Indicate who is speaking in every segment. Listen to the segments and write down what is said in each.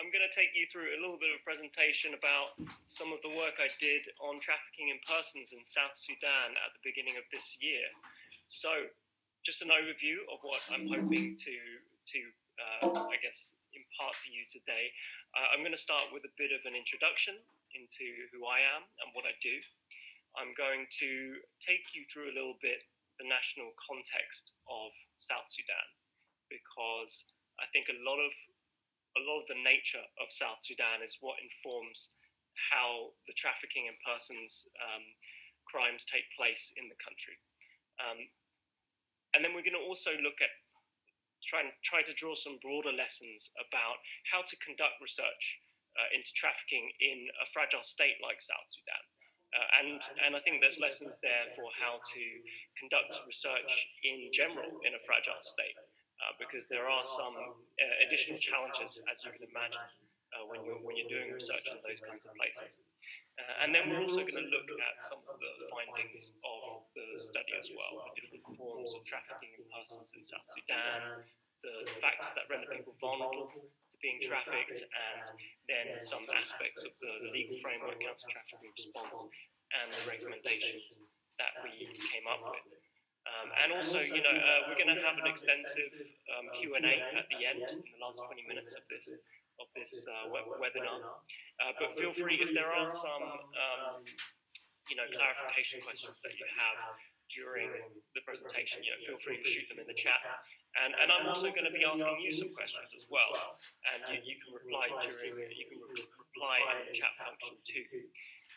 Speaker 1: I'm going to take you through a little bit of a presentation about some of the work I did on trafficking in persons in South Sudan at the beginning of this year. So, just an overview of what I'm hoping to to uh, I guess impart to you today. Uh, I'm going to start with a bit of an introduction into who I am and what I do. I'm going to take you through a little bit the national context of South Sudan because I think a lot of a lot of the nature of South Sudan is what informs how the trafficking in persons um, crimes take place in the country. Um, and then we're going to also look at try and try to draw some broader lessons about how to conduct research uh, into trafficking in a fragile state like South Sudan. Uh, and, and I think there's lessons there for how to conduct research in general in a fragile state uh, because there are some uh, additional challenges, as you can imagine, uh, when, you're, when you're doing research in those kinds of places. Uh, and then we're also going to look at some of the findings of the study as well, the different forms of trafficking in persons in South Sudan, the, factors that render people vulnerable to being trafficked, and then some aspects of the legal framework, counter trafficking response, and the recommendations that we came up with. Um, and also, you know, uh, we're going to have an extensive um, Q and A at the end in the last 20 minutes of this of this uh, web webinar. Uh, but feel free if there are some, um, you know, clarification questions that you have during the presentation. You know, feel free to shoot them in the chat. And, and I'm also going to be asking you some questions as well, and you, you can reply during you can re reply in the chat function too.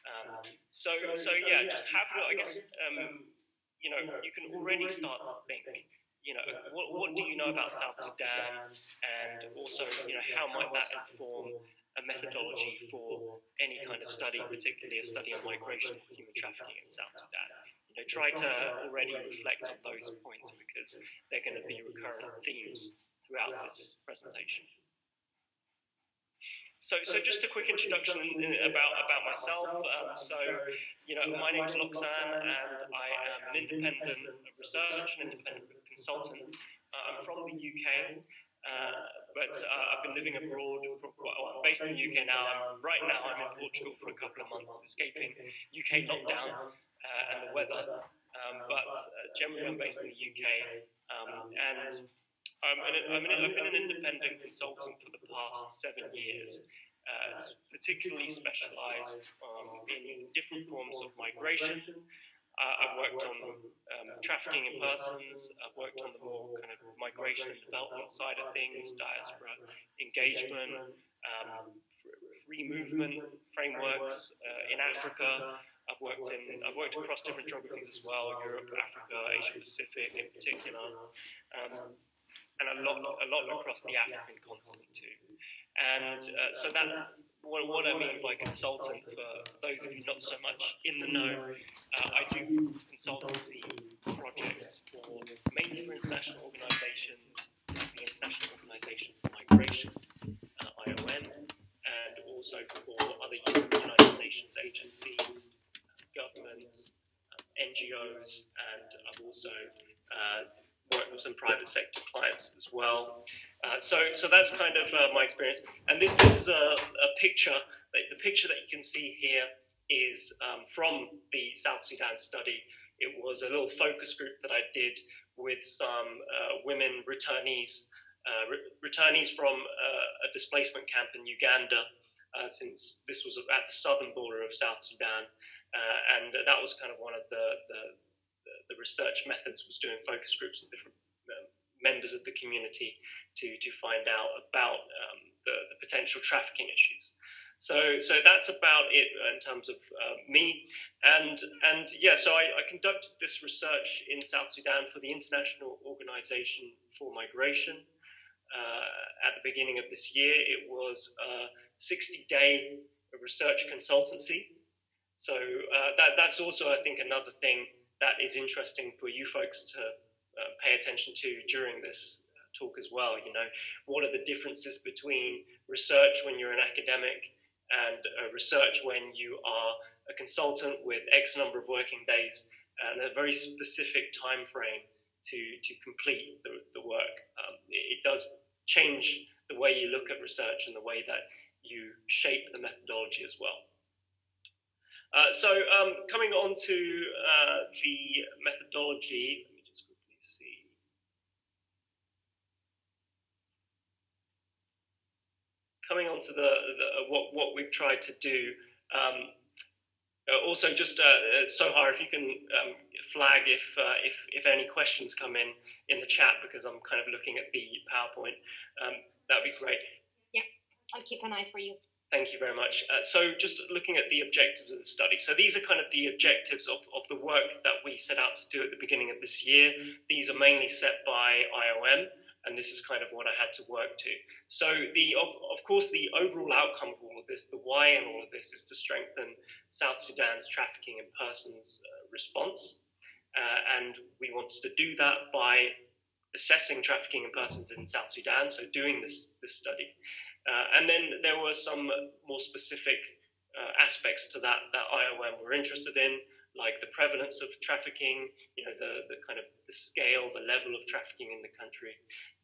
Speaker 1: Um, so so yeah, just have I guess. Um, you know, you can already start to think, you know, what, what do you know about South Sudan, and also, you know, how might that inform a methodology for any kind of study, particularly a study on migration or human trafficking in South Sudan. You know, try to already reflect on those points because they're going to be recurrent themes throughout this presentation. So, so just a quick introduction about, about myself. Um, so, you know, my name is Loksan, and I am an independent researcher, an independent consultant. Uh, I'm from the UK, uh, but uh, I've been living abroad. For, well, I'm based in the UK now. I'm, right now, I'm in Portugal for a couple of months, escaping UK lockdown uh, and the weather. Um, but uh, generally, I'm based in the UK, um, and I'm, an, I'm an, I've been an independent consultant for the past seven years, uh, particularly specialised um, in different forms of migration. Uh, I've worked on um, trafficking in persons. I've worked on the more kind of migration and development side of things, diaspora engagement, um, free movement frameworks uh, in Africa. I've worked in I've worked across different geographies as well, Europe, Africa, Asia Pacific in particular. Um, and a lot, a lot across the African continent too. And uh, so that, what, what, I mean by consultant, for those of you not so much in the know, uh, I do consultancy projects for mainly for international organisations, the International Organisation for Migration, uh, IOM, and also for other United Nations agencies, governments, NGOs, and I've also uh, work with some private sector clients as well. Uh, so, so that's kind of uh, my experience. And this, this is a, a picture. The picture that you can see here is um, from the South Sudan study. It was a little focus group that I did with some uh, women returnees, uh, re returnees from uh, a displacement camp in Uganda, uh, since this was at the southern border of South Sudan. and that was kind of one of the, the the research methods was doing focus groups with different um, members of the community to, to find out about um, the, the, potential trafficking issues. So, so that's about it in terms of uh, me. And, and yeah, so I, I, conducted this research in South Sudan for the International Organization for Migration. Uh, at the beginning of this year, it was a 60 day research consultancy. So uh, that, that's also, I think, another thing that is interesting for you folks to uh, pay attention to during this uh, talk as well. You know, what are the differences between research when you're an academic and uh, research when you are a consultant with X number of working days and a very specific time frame to, to complete the, the work. Um, it, it, does change the way you look at research and the way that you shape the methodology as well. Uh, so um, coming on to uh, the methodology, let me just quickly see. Coming on to the, the what, what we've tried to do, um, uh, also, just uh, uh, Sohar, if you can um, flag if, uh, if if any questions come in in the chat because I'm kind of looking at the PowerPoint, um, that would be great.
Speaker 2: Yeah, I'll keep an eye for you.
Speaker 1: Thank you very much. Uh, so just looking at the objectives of the study. So these are kind of the objectives of, of the work that we set out to do at the beginning of this year. These are mainly set by IOM and this is kind of what I had to work to. So the of, of course the overall outcome of all of this, the why in all of this is to strengthen South Sudan's trafficking in persons uh, response, uh, and we wanted to do that by assessing trafficking in persons in South Sudan, so doing this this study, uh, and then there were some more specific uh, aspects to that that IOM were interested in like the prevalence of trafficking, you know, the, the kind of the scale, the level of trafficking in the country,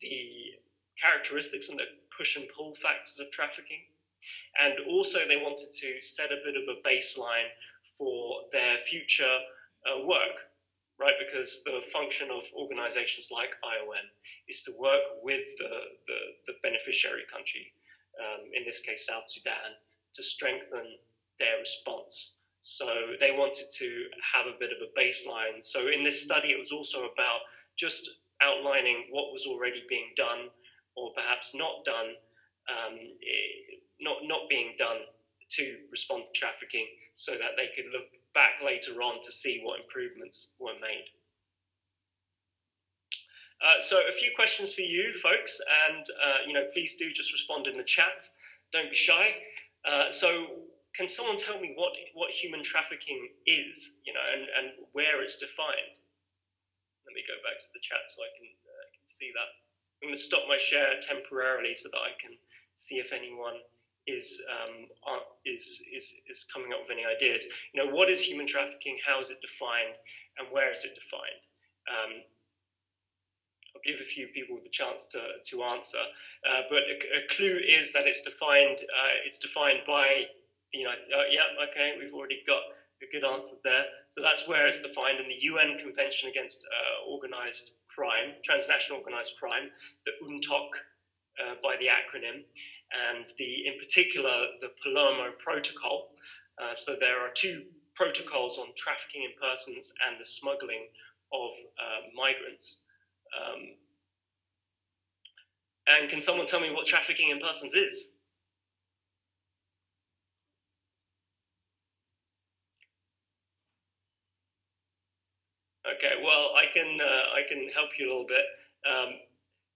Speaker 1: the characteristics and the push and pull factors of trafficking. And also, they wanted to set a bit of a baseline for their future uh, work, right? Because the function of organizations like IOM is to work with the, the, the beneficiary country, um, in this case, South Sudan, to strengthen their response so they wanted to have a bit of a baseline. So in this study, it was also about just outlining what was already being done, or perhaps not done, um, not not being done to respond to trafficking, so that they could look back later on to see what improvements were made. Uh, so a few questions for you folks, and uh, you know, please do just respond in the chat. Don't be shy. Uh, so can someone tell me what, what human trafficking is, you know, and, and where it's defined? Let me go back to the chat so I can, uh, can see that. I'm going to stop my share temporarily so that I can see if anyone is, um, is, is, is coming up with any ideas. You know, what is human trafficking? How is it defined? And where is it defined? Um, I'll give a few people the chance to, to answer. Uh, but a, a, clue is that it's defined, uh, it's defined by you know, uh, yeah, okay, we've already got a good answer there. So that's where it's defined in the UN Convention Against uh, Organized Crime, Transnational Organized Crime, the UNTOC uh, by the acronym, and the in particular the Palermo Protocol. Uh, so there are two protocols on trafficking in persons and the smuggling of migrants. Um, and can someone tell me what trafficking in persons is? Okay, well, I can uh, I can help you a little bit. Um,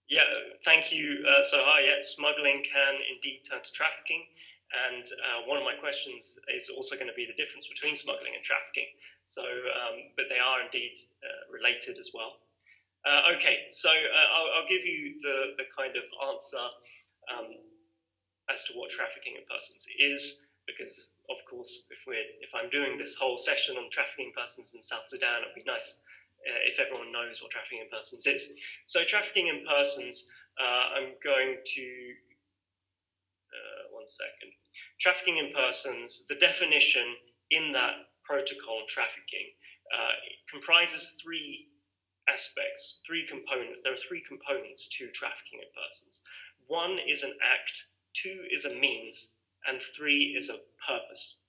Speaker 1: yeah, thank you. Uh, so, hi, yeah, smuggling can indeed turn to trafficking. And uh, one of my questions is also going to be the difference between smuggling and trafficking. So, um, but they are indeed uh, related as well. Uh, okay, so uh, I'll, I'll, give you the, the kind of answer um, as to what trafficking in persons is because of course if we're if I'm doing this whole session on trafficking persons in South Sudan, it'd be nice uh, if everyone knows what trafficking in persons is. So trafficking in persons, uh, I'm going to uh, one second. Trafficking in persons, the definition in that protocol on trafficking uh, comprises three aspects, three components. There are three components to trafficking in persons. One is an act, two is a means, and three is a purpose.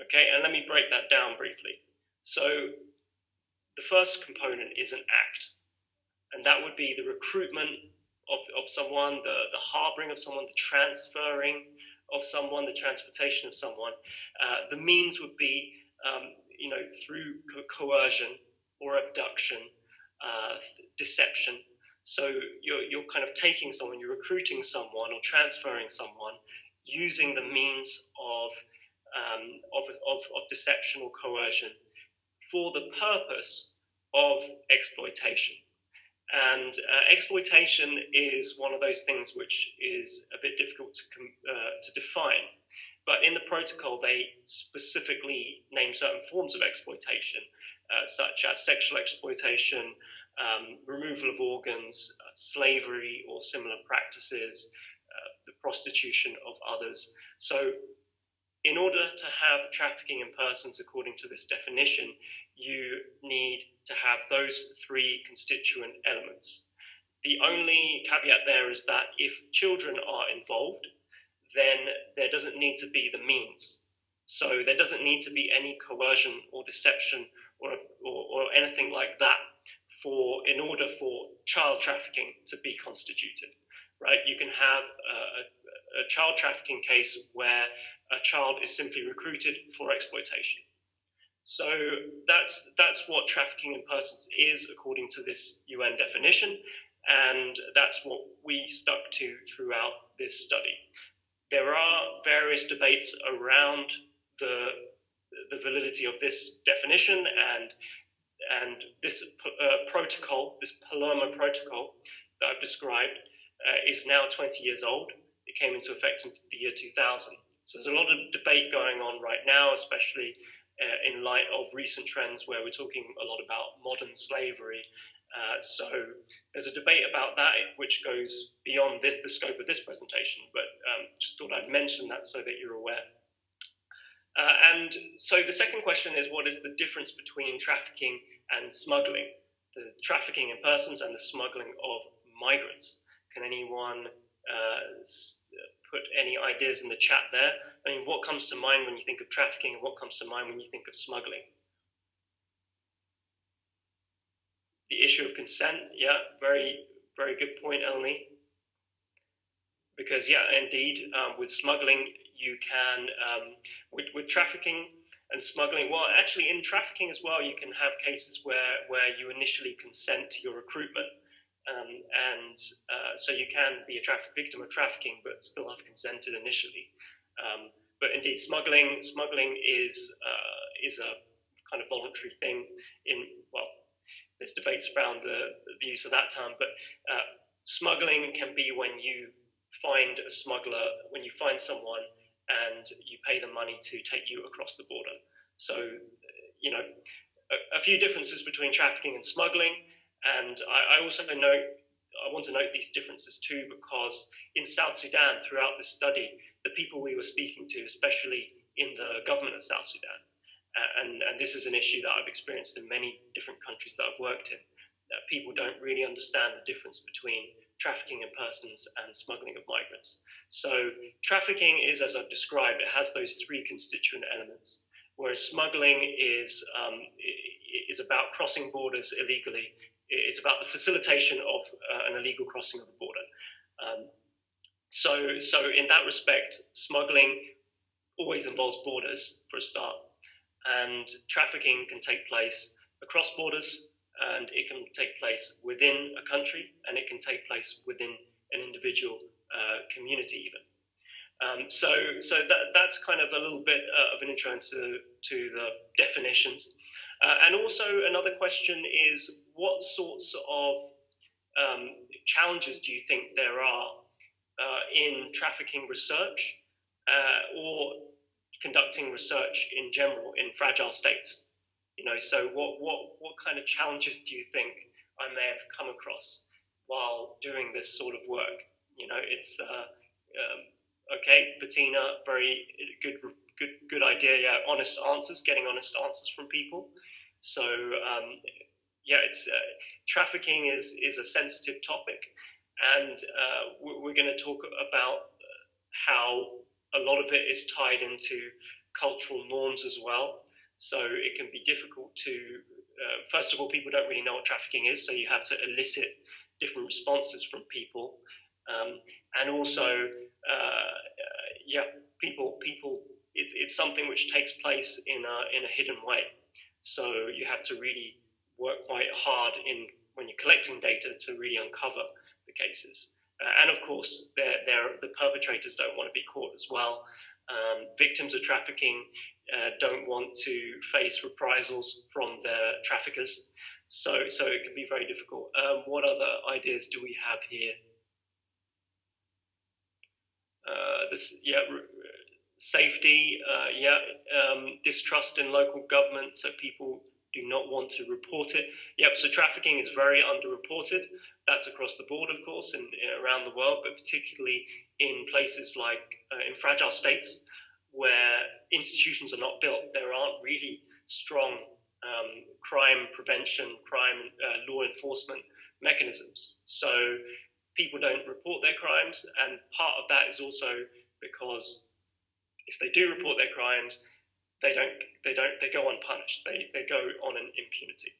Speaker 1: Okay, and let me break that down briefly. So, the first component is an act, and that would be the recruitment of, of someone, the, the harboring of someone, the transferring of someone, the transportation of someone. Uh, the means would be, um, you know, through co- coercion or abduction, uh, deception. So you're, you're kind of taking someone, you're recruiting someone or transferring someone using the means of, um, of, of, of deception or coercion for the purpose of exploitation. And uh, exploitation is one of those things which is a bit difficult to, uh, to define. But in the protocol, they specifically name certain forms of exploitation, uh, such as sexual exploitation, um, removal of organs, uh, slavery or similar practices, the prostitution of others. So, in order to have trafficking in persons according to this definition, you need to have those three constituent elements. The only caveat there is that if children are involved, then there doesn't need to be the means. So there doesn't need to be any coercion or deception or, or, or anything like that for in order for child trafficking to be constituted, right? You can have a, a child trafficking case where a child is simply recruited for exploitation. So that's that's what trafficking in persons is according to this UN definition, and that's what we stuck to throughout this study. There are various debates around the the validity of this definition and and this uh, protocol, this Palermo protocol that I've described, uh, is now 20 years old. It came into effect in the year 2000. So there's a lot of debate going on right now, especially uh, in light of recent trends where we're talking a lot about modern slavery. Uh, so there's a debate about that which goes beyond this, the scope of this presentation, but um, just thought I'd mention that so that you're aware. Uh, and so the second question is what is the difference between trafficking and smuggling? The trafficking in persons and the smuggling of migrants. Can anyone uh, put any ideas in the chat there? I mean, what comes to mind when you think of trafficking and what comes to mind when you think of smuggling? The issue of consent, yeah, very, very good point, Eleni. Because, yeah, indeed, um, with smuggling, you can, um, with, with trafficking and smuggling, well, actually, in trafficking as well, you can have cases where, where you initially consent to your recruitment. Um, and uh, so you can be a traffic victim of trafficking, but still have consented initially. Um, but indeed, smuggling smuggling is uh, is a kind of voluntary thing. In well, there's debates around the, the use of that term, but uh, smuggling can be when you find a smuggler, when you find someone and you pay them money to take you across the border. So, you know, a, a few differences between trafficking and smuggling. And I, I also note, I want to note these differences too, because in South Sudan, throughout this study, the people we were speaking to, especially in the government of South Sudan, uh, and, and this is an issue that I've experienced in many different countries that I've worked in, that people don't really understand the difference between trafficking in persons and smuggling of migrants. So trafficking is, as I've described, it has those three constituent elements, whereas smuggling is um, is about crossing borders illegally. It's about the facilitation of uh, an illegal crossing of the border. Um, so, so in that respect, smuggling always involves borders for a start, and trafficking can take place across borders and it can take place within a country and it can take place within an individual uh, community even. Um, so so that, that's kind of a little bit uh, of an intro into to the definitions. Uh, and also another question is what sorts of um, challenges do you think there are uh, in trafficking research uh, or conducting research in general in fragile states? You know, so what, what, what kind of challenges do you think I may have come across while doing this sort of work? You know, it's uh, um, okay, Bettina, very good, good, good idea. Yeah, honest answers, getting honest answers from people. So um, yeah, it's uh, trafficking is is a sensitive topic, and uh, we're going to talk about how a lot of it is tied into cultural norms as well. So it can be difficult to, uh, first of all, people don't really know what trafficking is, so you have to elicit different responses from people. Um, and also, uh, yeah, people, people, it's, it's something which takes place in a, in a hidden way. So you have to really work quite hard in when you're collecting data to really uncover the cases. Uh, and of course, they're, they're, the perpetrators don't want to be caught as well. Um, victims of trafficking uh, don't want to face reprisals from their traffickers. So, so it can be very difficult. Um, what other ideas do we have here? Uh, this, yeah, safety, uh, yeah, um, distrust in local government, so people do not want to report it. Yep, so trafficking is very underreported. That's across the board, of course, and around the world, but particularly in places like uh, in fragile states where institutions are not built. There aren't really strong um, crime prevention, crime uh, law enforcement mechanisms. So people don't report their crimes, and part of that is also because if they do report their crimes, they don't they don't they go unpunished. They they go on an impunity.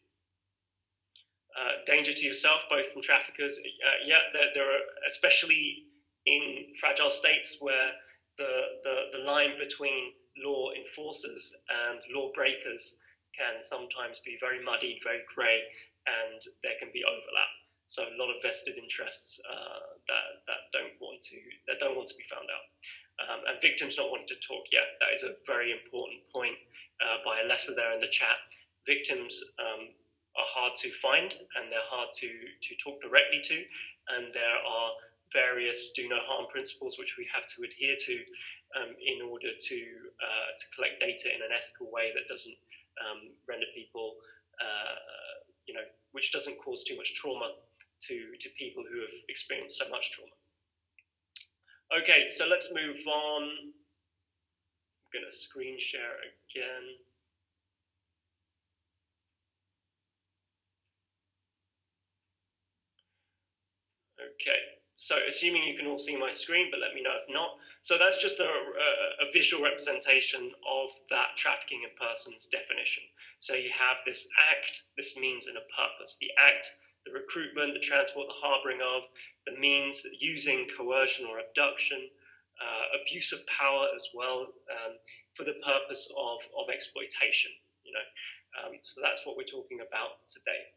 Speaker 1: Uh, danger to yourself, both from traffickers. Uh, yeah, there, there, are especially in fragile states where the, the the line between law enforcers and law breakers can sometimes be very muddied, very grey, and there can be overlap. So a lot of vested interests uh, that that don't want to that don't want to be found out. Um, and victims not wanting to talk yet. That is a very important point uh, by Alessa there in the chat. Victims um, are hard to find and they're hard to, to talk directly to. And there are various do no harm principles which we have to adhere to um, in order to, uh, to collect data in an ethical way that doesn't um, render people, uh, you know, which doesn't cause too much trauma to, to people who have experienced so much trauma. Okay, so let's move on. I'm going to screen share again. Okay, so assuming you can all see my screen, but let me know if not. So that's just a, a, visual representation of that trafficking in persons definition. So you have this act, this means and a purpose. The act, the recruitment, the transport, the harboring of, the means using coercion or abduction, uh, abuse of power as well um, for the purpose of, of exploitation. You know, um, so that's what we're talking about today.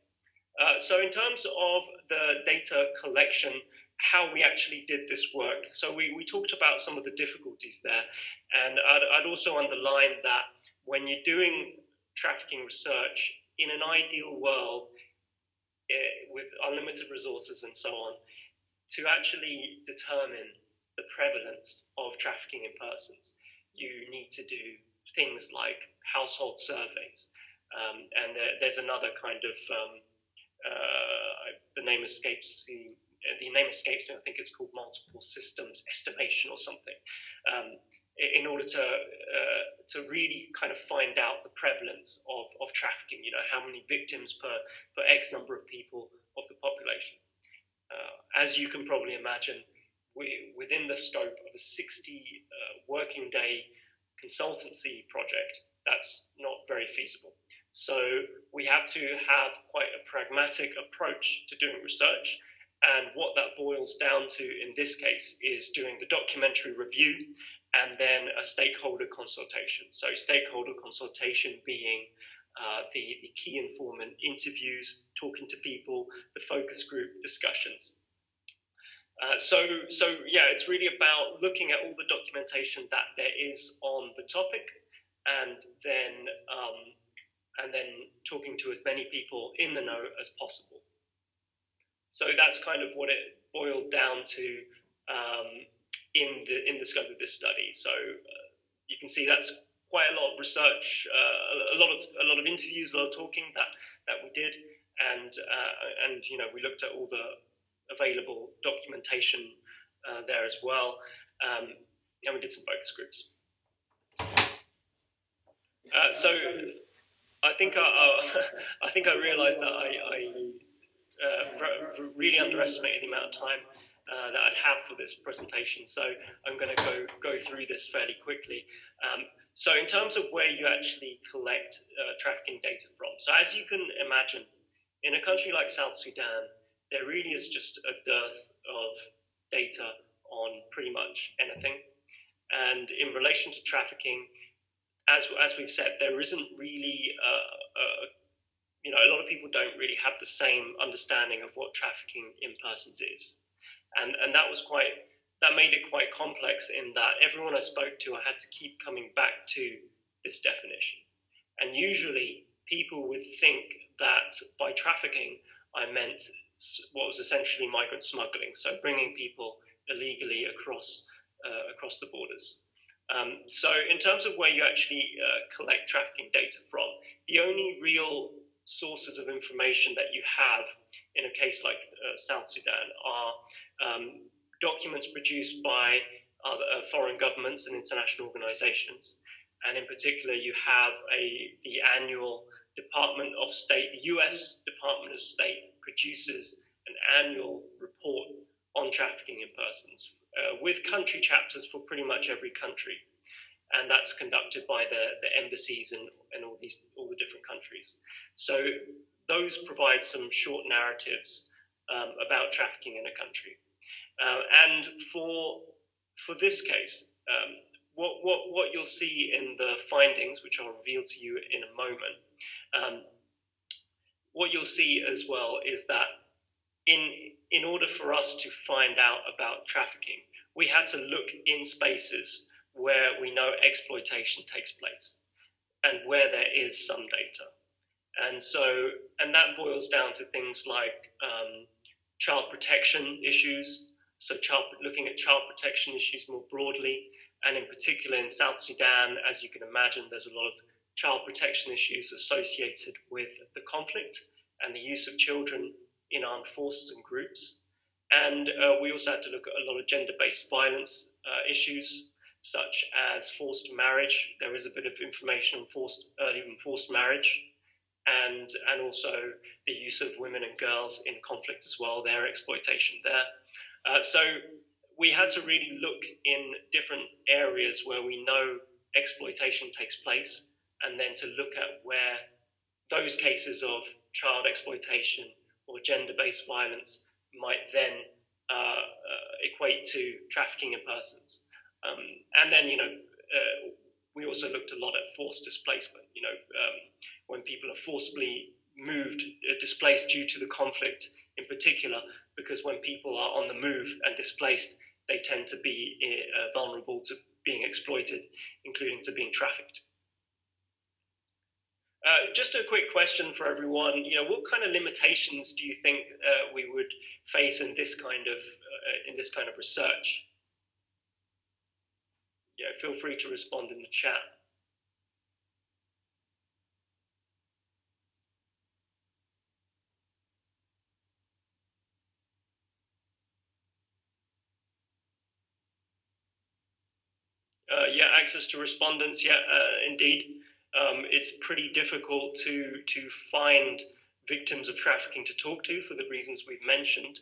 Speaker 1: Uh, so in terms of the data collection, how we actually did this work. So we, we talked about some of the difficulties there, and I'd, I'd also underline that when you're doing trafficking research in an ideal world, eh, with unlimited resources and so on, to actually determine the prevalence of trafficking in persons, you need to do things like household surveys. Um, and there, there's another kind of, um, uh, the name escapes the, the name escapes me, I think it's called multiple systems estimation or something. Um, in order to uh, to really kind of find out the prevalence of, of trafficking, you know, how many victims per, per X number of people of the population. Uh, as you can probably imagine, we, within the scope of a 60 uh, working day consultancy project, that's not very feasible. So we have to have quite a pragmatic approach to doing research. And what that boils down to in this case is doing the documentary review and then a stakeholder consultation. So, stakeholder consultation being uh, the, the key informant interviews, talking to people, the focus group discussions. Uh, so, so yeah, it's really about looking at all the documentation that there is on the topic, and then um, and then talking to as many people in the know as possible. So that's kind of what it boiled down to um, in the in the scope of this study. So uh, you can see that's quite a lot of research, uh, a lot of a lot of interviews, a lot of talking that that we did, and uh, and you know we looked at all the available documentation uh, there as well, um, and we did some focus groups. Uh, so I think I, I, think I realised that I, I uh, really underestimated the amount of time uh, that I'd have for this presentation. So I'm going to go go through this fairly quickly. Um, so in terms of where you actually collect uh, trafficking data from, so as you can imagine, in a country like South Sudan, there really is just a dearth of data on pretty much anything. And in relation to trafficking, as, as we've said, there isn't really, a, a, you know, a lot of people don't really have the same understanding of what trafficking in persons is. And, and that was quite that made it quite complex in that everyone I spoke to, I had to keep coming back to this definition. And usually people would think that by trafficking, I meant what was essentially migrant smuggling, so bringing people illegally across, uh, across the borders. Um, so in terms of where you actually uh, collect trafficking data from, the only real sources of information that you have in a case like uh, South Sudan are um, documents produced by other, uh, foreign governments and international organizations. And in particular, you have a, the annual Department of State, the US Department of State produces an annual report on trafficking in persons uh, with country chapters for pretty much every country. And that's conducted by the, the embassies and, in all these all the different countries. So those provide some short narratives um, about trafficking in a country. Uh, and for for this case, um, what, what, what you'll see in the findings, which I'll reveal to you in a moment, um, what you'll see as well is that in, in order for us to find out about trafficking, we had to look in spaces where we know exploitation takes place and where there is some data. And so, and that boils down to things like um, child protection issues, so child, looking at child protection issues more broadly, and in particular in South Sudan, as you can imagine, there's a lot of child protection issues associated with the conflict and the use of children in armed forces and groups. And uh, we also had to look at a lot of gender-based violence uh, issues, such as forced marriage. There is a bit of information on forced, early and forced marriage, and and also the use of women and girls in conflict as well, their exploitation there. Uh, so we had to really look in different areas where we know exploitation takes place, and then to look at where those cases of child exploitation or gender-based violence might then uh, uh, equate to trafficking in persons. Um, and then, you know, uh, we also looked a lot at forced displacement. You know, um, when people are forcibly moved, uh, displaced due to the conflict in particular, because when people are on the move and displaced, they tend to be uh, vulnerable to being exploited, including to being trafficked. Uh, just a quick question for everyone. You know, what kind of limitations do you think uh, we would face in this kind of uh, in this kind of research? Yeah, feel free to respond in the chat. Uh, yeah, access to respondents. Yeah, uh, indeed, um, it's pretty difficult to to find victims of trafficking to talk to for the reasons we've mentioned.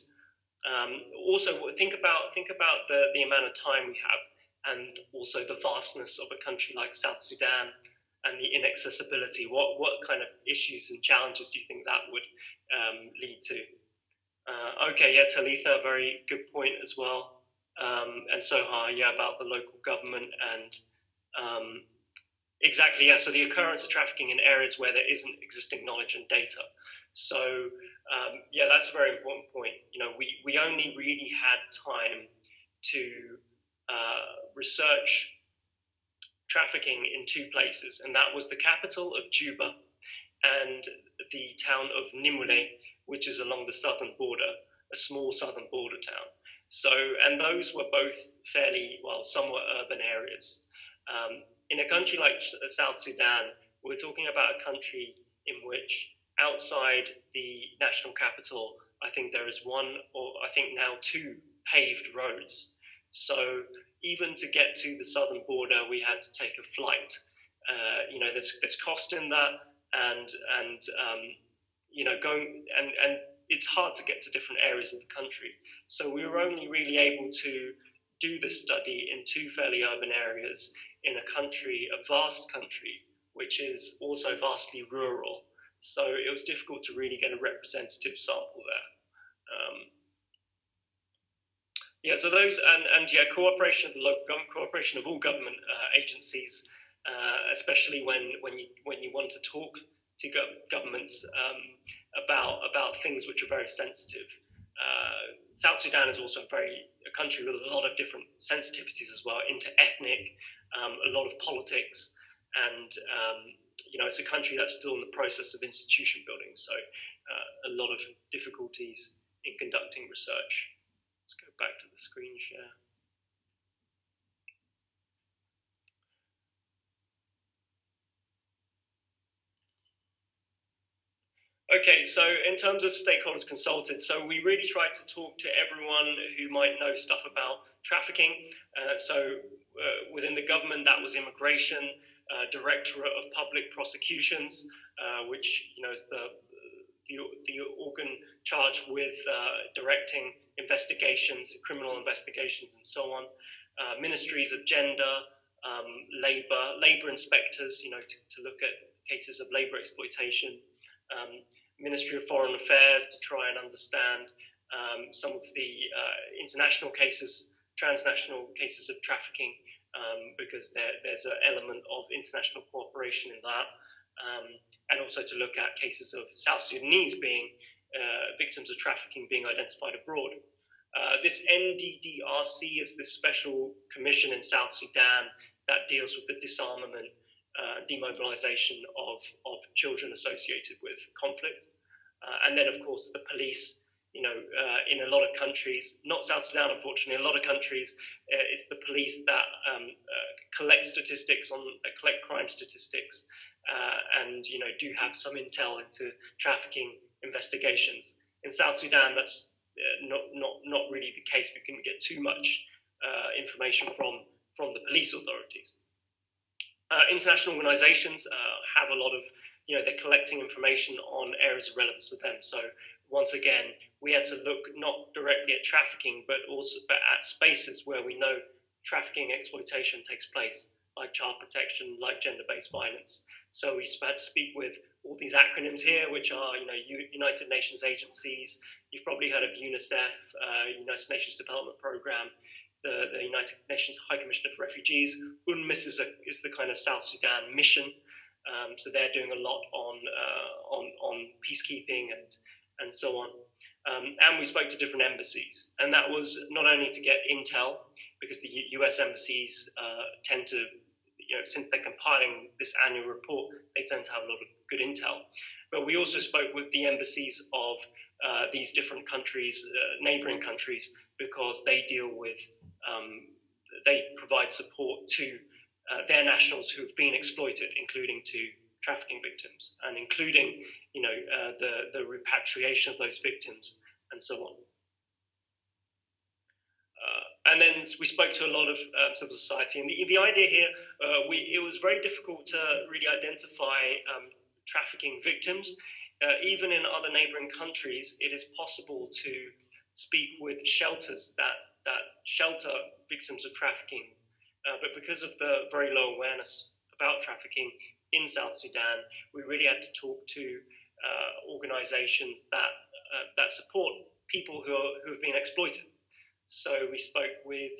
Speaker 1: Um, also, think about think about the the amount of time we have, and also the vastness of a country like South Sudan and the inaccessibility. What what kind of issues and challenges do you think that would um, lead to? Uh, okay, yeah, Talitha, very good point as well um, and Soha, yeah, about the local government and um, exactly, yeah. So the occurrence of trafficking in areas where there isn't existing knowledge and data. So um, yeah, that's a very important point. You know, we we only really had time to uh, research trafficking in two places, and that was the capital of Juba and the town of Nimule, which is along the southern border, a small southern border town. So, and those were both fairly, well, somewhat urban areas. Um, in a country like South Sudan, we're talking about a country in which outside the national capital, I think there is one or I think now two paved roads. So even to get to the southern border, we had to take a flight. Uh, you know, there's, there's cost in that, and and um, you know, going and and it's hard to get to different areas of the country. So we were only really able to do the study in two fairly urban areas in a country, a vast country, which is also vastly rural. So it was difficult to really get a representative sample there. Um, yeah, so those and, and yeah, cooperation of the local government, cooperation of all government uh, agencies, uh, especially when when you when you want to talk to go governments um, about about things which are very sensitive. Uh, South Sudan is also a very a country with a lot of different sensitivities as well, inter-ethnic, um, a lot of politics, and um, you know it's a country that's still in the process of institution building. So uh, a lot of difficulties in conducting research. Let's go back to the screen share. Okay, so in terms of stakeholders consulted, so we really tried to talk to everyone who might know stuff about trafficking. Uh, so uh, within the government, that was immigration, uh, Directorate of Public Prosecutions, uh, which you know is the the, the organ charged with uh, directing investigations, criminal investigations, and so on. Uh, ministries of gender, um, labor, labor inspectors, you know, to, to look at cases of labor exploitation. Um, Ministry of Foreign Affairs to try and understand um, some of the uh, international cases, transnational cases of trafficking, um, because there, there's an element of international cooperation in that, um, and also to look at cases of South Sudanese being victims of trafficking being identified abroad. Uh, this NDDRC is this special commission in South Sudan that deals with the disarmament uh, demobilization of, of children associated with conflict. Uh, and then, of course, the police, you know, uh, in a lot of countries, not South Sudan, unfortunately, a lot of countries, uh, it's the police that um, uh, collect statistics on, collect crime statistics and, you know, do have some intel into trafficking investigations. In South Sudan, that's not, not, not really the case. We couldn't get too much information from, from the police authorities. Uh, international organizations uh, have a lot of, you know, they're collecting information on areas of relevance to them. So once again, we had to look not directly at trafficking, but also but at spaces where we know trafficking exploitation takes place, like child protection, like gender-based violence. So we had to speak with all these acronyms here, which are, you know, United Nations agencies. You've probably heard of UNICEF, uh, United Nations Development Program the, the United Nations High Commissioner for Refugees. UNMISS is, a, is the kind of South Sudan mission. Um, so they're doing a lot on, uh, on, on peacekeeping and, and so on. Um, and we spoke to different embassies. And that was not only to get intel, because the U- US embassies uh, tend to, you know, since they're compiling this annual report, they tend to have a lot of good intel. But we also spoke with the embassies of uh, these different countries, uh, neighboring countries, because they deal with um, they provide support to uh, their nationals who have been exploited, including to trafficking victims, and including, you know, uh, the the repatriation of those victims and so on. And then we spoke to a lot of uh, civil society, and the, the idea here, uh, we, it was very difficult to really identify um, trafficking victims. Uh, even in other neighboring countries, it is possible to speak with shelters that that shelter victims of trafficking. Uh, but because of the very low awareness about trafficking in South Sudan, we really had to talk to uh, organizations that, uh, that support people who, are, who have been exploited. So we spoke with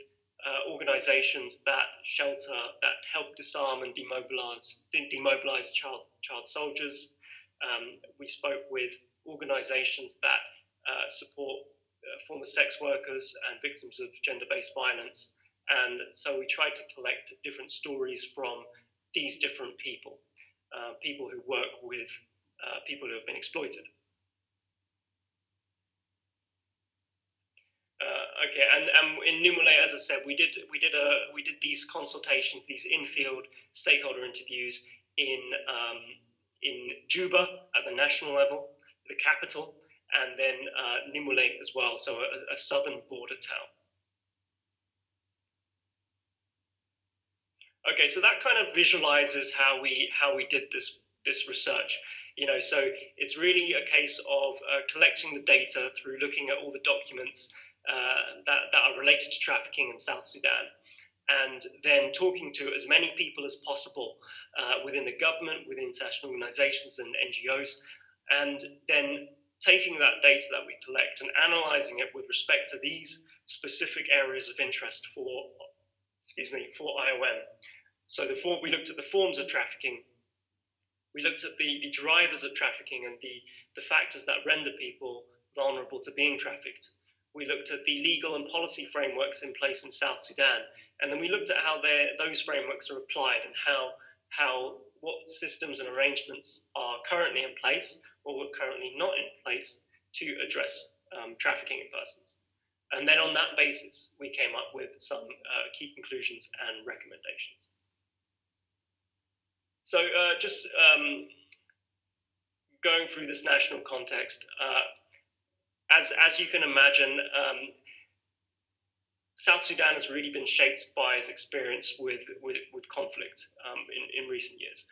Speaker 1: uh, organizations that shelter, that help disarm and demobilize, demobilize child, child soldiers. Um, we spoke with organizations that uh, support uh, former sex workers and victims of gender based violence. And so we tried to collect different stories from these different people, uh, people who work with uh, people who have been exploited. Uh, okay, and, and in Nimule, as I said, we did we did a we did these consultations, these in-field stakeholder interviews in um, in Juba at the national level, the capital, and then uh, Nimule as well, so a, a southern border town. Okay, so that kind of visualizes how we how we did this this research. You know, so it's really a case of uh, collecting the data through looking at all the documents uh, that that are related to trafficking in South Sudan, and then talking to as many people as possible uh, within the government, within international organizations and NGOs, and then taking that data that we collect and analyzing it with respect to these specific areas of interest for, excuse me, for IOM. So the we looked at the forms of trafficking, we looked at the, the drivers of trafficking and the, the factors that render people vulnerable to being trafficked. We looked at the legal and policy frameworks in place in South Sudan, and then we looked at how those frameworks are applied and how, how what systems and arrangements are currently in place or were currently not in place to address um, trafficking in persons. And then on that basis, we came up with some uh, key conclusions and recommendations. So uh, just um, going through this national context, uh, as as you can imagine, um, South Sudan has really been shaped by its experience with with, with conflict um, in, in recent years.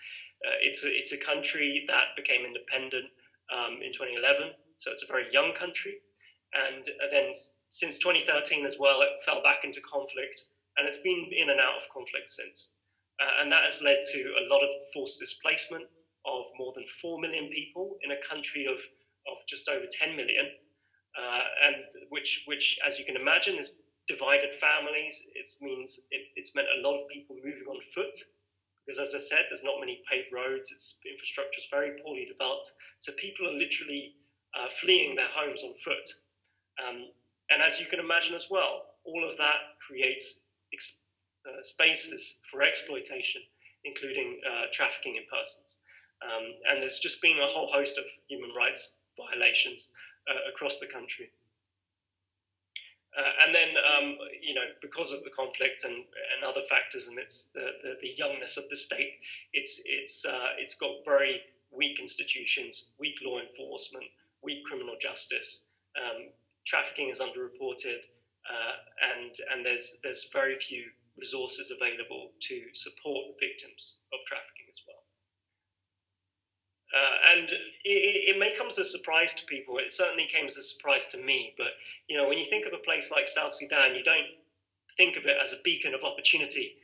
Speaker 1: Uh, it's a, it's a country that became independent um, in 2011, so it's a very young country, and then since 2013 as well, it fell back into conflict, and it's been in and out of conflict since, uh, and that has led to a lot of forced displacement of more than four million people in a country of of just over 10 million, uh, and which which, as you can imagine, is divided families. It means it, it's meant a lot of people moving on foot because, as I said, there's not many paved roads. Its infrastructure is very poorly developed, so people are literally uh, fleeing their homes on foot. Um, and as you can imagine as well, all of that creates ex- uh, spaces for exploitation, including uh, trafficking in persons. Um, and there's just been a whole host of human rights violations across the country. Uh, and then, um, you know, because of the conflict and, and other factors, and it's the, the, the youngness of the state, it's it's uh, it's got very weak institutions, weak law enforcement, weak criminal justice. Um, trafficking is underreported, uh, and and there's there's very few resources available to support victims of trafficking as well. Uh, and it, it, may come as a surprise to people. It certainly came as a surprise to me. But you know, when you think of a place like South Sudan, you don't think of it as a beacon of opportunity.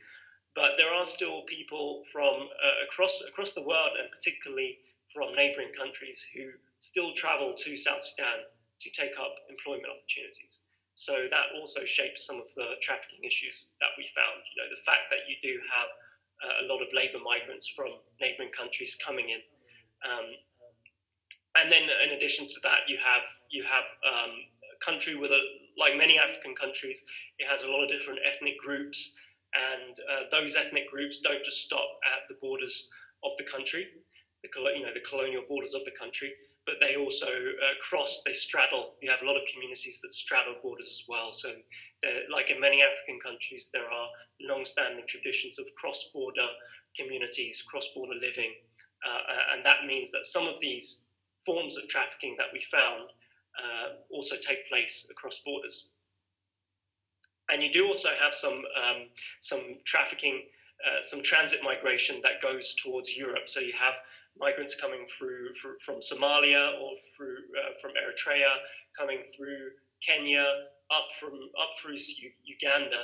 Speaker 1: But there are still people from uh, across across the world, and particularly from neighbouring countries, who still travel to South Sudan to take up employment opportunities. So that also shapes some of the trafficking issues that we found. You know, the fact that you do have uh, a lot of labour migrants from neighbouring countries coming in um, and then, in addition to that, you have you have um, a country with a like many African countries, it has a lot of different ethnic groups, and uh, those ethnic groups don't just stop at the borders of the country, the you know the colonial borders of the country, but they also uh, cross, they straddle. You have a lot of communities that straddle borders as well. So, like in many African countries, there are long-standing traditions of cross-border communities, cross-border living. Uh, and that means that some of these forms of trafficking that we found uh, also take place across borders. And you do also have some, um, some trafficking, uh, some transit migration that goes towards Europe. So you have migrants coming through, from Somalia or through, uh, from Eritrea, coming through Kenya, up, from, up through Uganda,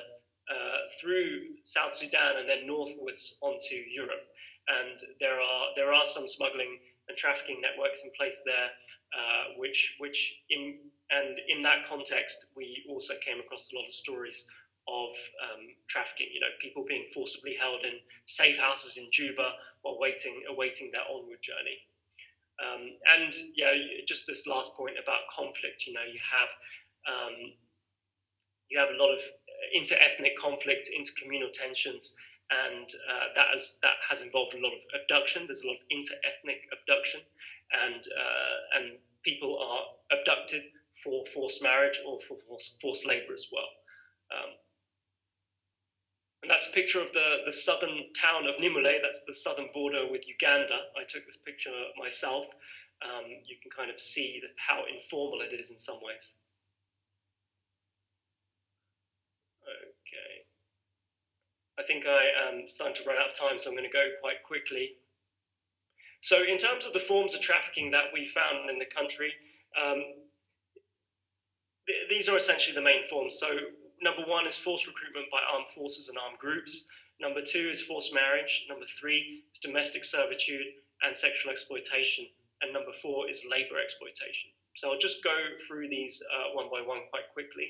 Speaker 1: uh, through South Sudan, and then northwards onto Europe and there are there are some smuggling and trafficking networks in place there, uh, which which in and in that context, we also came across a lot of stories of um, trafficking. You know, people being forcibly held in safe houses in Juba while waiting awaiting their onward journey. Um, and yeah, just this last point about conflict. You know, you have um, you have a lot of inter-ethnic conflict, inter-communal tensions, and uh, that has that has involved a lot of abduction. There's a lot of inter-ethnic abduction, and uh, and people are abducted for forced marriage or for forced, forced labor as well. Um, and that's a picture of the, the southern town of Nimule. That's the southern border with Uganda. I took this picture myself. Um, you can kind of see how informal it is in some ways. I think I am starting to run out of time, so I'm going to go quite quickly. So, in terms of the forms of trafficking that we found in the country, um, th- these are essentially the main forms. So, number one is forced recruitment by armed forces and armed groups. Number two is forced marriage. Number three is domestic servitude and sexual exploitation. And number four is labor exploitation. So, I'll just go through these uh, one by one quite quickly.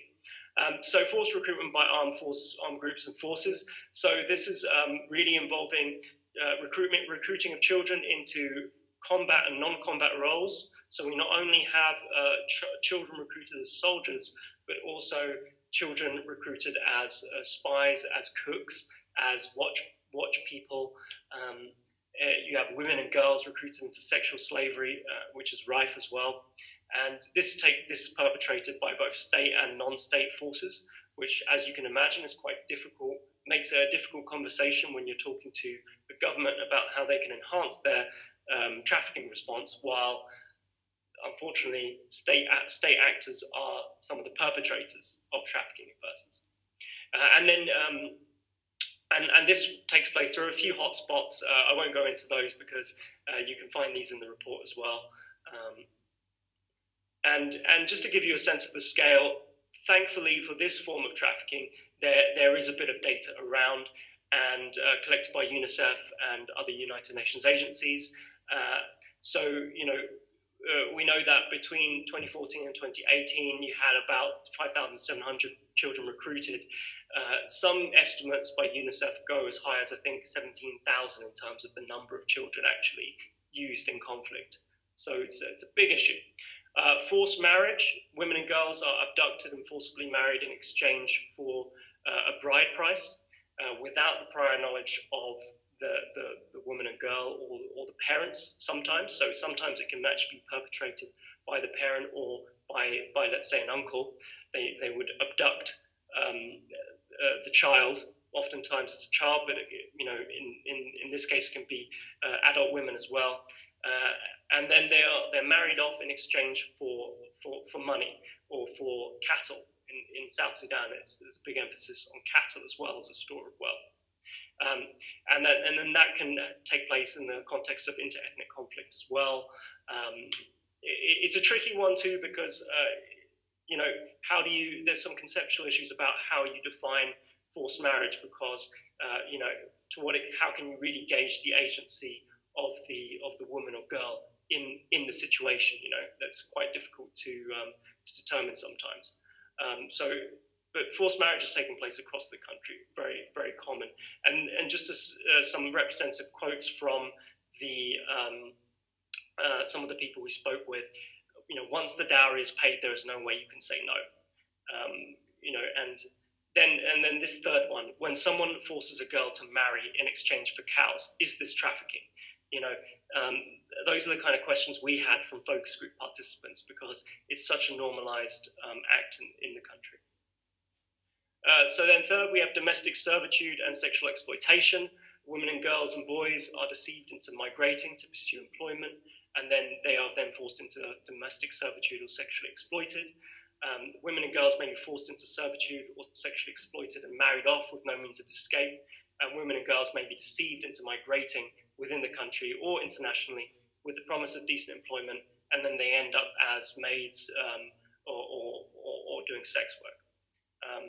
Speaker 1: Um, so forced recruitment by armed force, armed groups and forces. So this is um, really involving uh, recruitment, recruiting of children into combat and non-combat roles. So we not only have uh, ch- children recruited as soldiers, but also children recruited as uh, spies, as cooks, as watch watch people. Um, uh, you have women and girls recruited into sexual slavery, uh, which is rife as well. And this, take, this is perpetrated by both state and non-state forces, which, as you can imagine, is quite difficult, makes a difficult conversation when you're talking to the government about how they can enhance their um, trafficking response, while unfortunately state state actors are some of the perpetrators of trafficking of persons. Uh, and then um, and, and this takes place. There are a few hotspots. Uh, I won't go into those because uh, you can find these in the report as well. Um, and and just to give you a sense of the scale, thankfully for this form of trafficking, there there is a bit of data around and uh, collected by UNICEF and other United Nations agencies. Uh, so you know. Uh, we know that between 2014 and 2018, you had about 5,700 children recruited. Uh, some estimates by UNICEF go as high as, I think, 17,000 in terms of the number of children actually used in conflict. So it's, it's a big issue. Uh, forced marriage, women and girls are abducted and forcibly married in exchange for uh, a bride price uh, without the prior knowledge of the, the, the woman and girl or, or the parents sometimes. So sometimes it can actually be perpetrated by the parent or by, by let's say, an uncle. They, they would abduct um, uh, the child. Oftentimes it's a child, but you know, in, in, in this case, it can be uh, adult women as well. Uh, and then they are they're married off in exchange for for, for money or for cattle. In, in South Sudan, there's a big emphasis on cattle as well as a store of wealth. Um, and, then, and then that can take place in the context of inter-ethnic conflict as well. Um, it, it's a tricky one too because uh, you know how do you? There's some conceptual issues about how you define forced marriage because uh, you know to what it, how can you really gauge the agency of the of the woman or girl in in the situation. You know, that's quite difficult to um, to determine sometimes. Um, so, but forced marriage has taken place across the country, very very common. And and just as, uh, some representative quotes from the um, uh, some of the people we spoke with. You know, once the dowry is paid, there is no way you can say no. Um, you know, and then and then this third one, when someone forces a girl to marry in exchange for cows, is this trafficking? You know, um, those are the kind of questions we had from focus group participants because it's such a normalized um, act in, in, the country. Uh, so then third, we have domestic servitude and sexual exploitation. Women and girls and boys are deceived into migrating to pursue employment, and then they are then forced into domestic servitude or sexually exploited. Um, women and girls may be forced into servitude or sexually exploited and married off with no means of escape. And women and girls may be deceived into migrating within the country or internationally with the promise of decent employment, and then they end up as maids um, or, or, or, or, doing sex work. Um,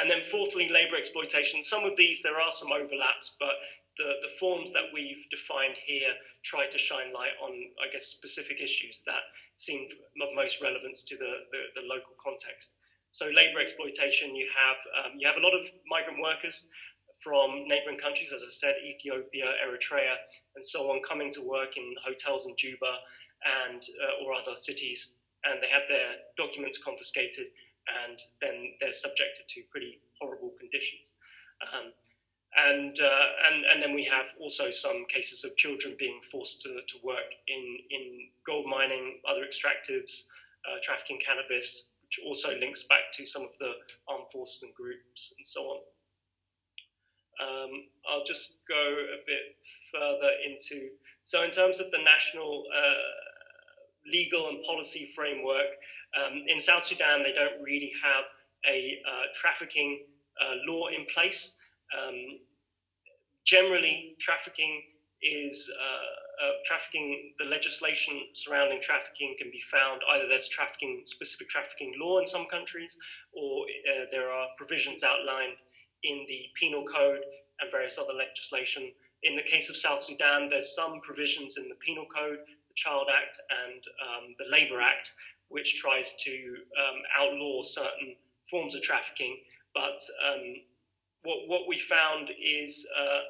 Speaker 1: and then fourthly, labour exploitation. Some of these, there are some overlaps, but the, the forms that we've defined here try to shine light on, I guess, specific issues that seem of most relevance to the, the, the local context. So labour exploitation, you have, um, you have a lot of migrant workers from neighboring countries, as I said, Ethiopia, Eritrea, and so on, coming to work in hotels in Juba and uh, or other cities, and they have their documents confiscated, and then they're subjected to pretty horrible conditions. Um, and, uh, and and then we have also some cases of children being forced to, to work in, in gold mining, other extractives, uh, trafficking cannabis, which also links back to some of the armed forces and groups and so on. Um, I'll just go a bit further into. So, in terms of the national uh, legal and policy framework, um, in South Sudan, they don't really have a uh, trafficking uh, law in place. Um, generally, trafficking is uh, uh, trafficking. The legislation surrounding trafficking can be found either there's trafficking specific trafficking law in some countries, or uh, there are provisions outlined in the penal code and various other legislation. In the case of South Sudan, there's some provisions in the penal code, the Child Act, and um, the Labour Act, which tries to um, outlaw certain forms of trafficking. But um, what, what we found is uh,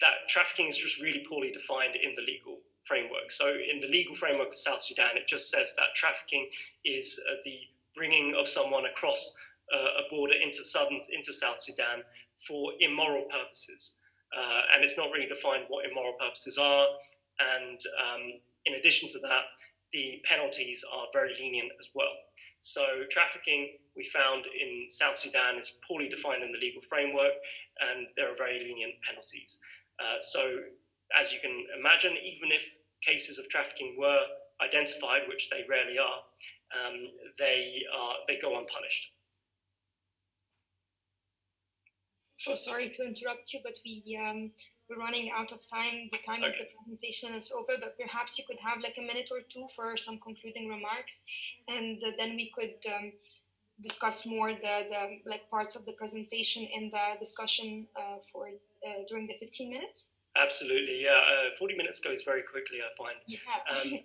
Speaker 1: that trafficking is just really poorly defined in the legal framework. So, in the legal framework of South Sudan, it just says that trafficking is uh, the bringing of someone across a border into southern into South Sudan for immoral purposes, uh, and it's not really defined what immoral purposes are. And um, in addition to that, the penalties are very lenient as well. So trafficking we found in South Sudan is poorly defined in the legal framework, and there are very lenient penalties. Uh, so as you can imagine, even if cases of trafficking were identified, which they rarely are, um, they are they go unpunished.
Speaker 2: So sorry to interrupt you, but we um, we're running out of time. The time okay. of the presentation is over, but perhaps you could have like a minute or two for some concluding remarks, and uh, then we could um, discuss more the, the like parts of the presentation in the discussion uh, for uh, during the 15 minutes.
Speaker 1: Absolutely, yeah. Uh, 40 minutes goes very quickly, I find.
Speaker 2: Yeah. Um,